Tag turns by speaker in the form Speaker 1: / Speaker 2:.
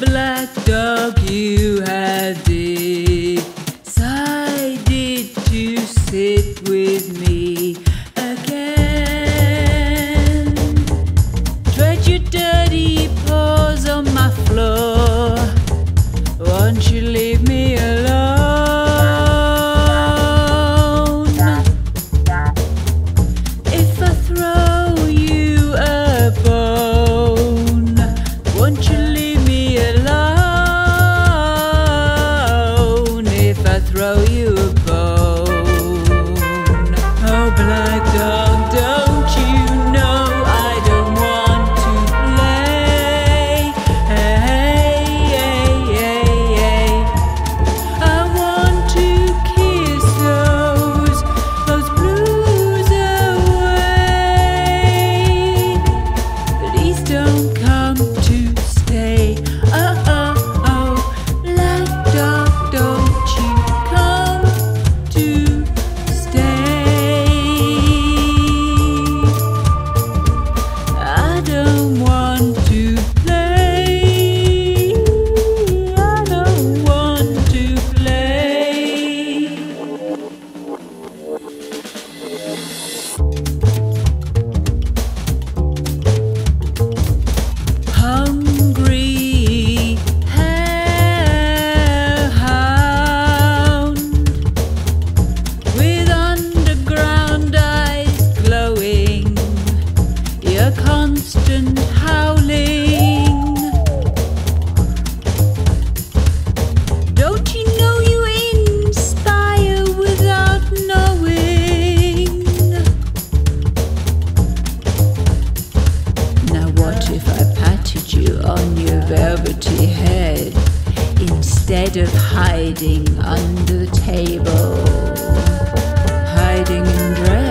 Speaker 1: black dog you have decided to sit with me again. Treasure. on your velvety head instead of hiding under the table, hiding in dress.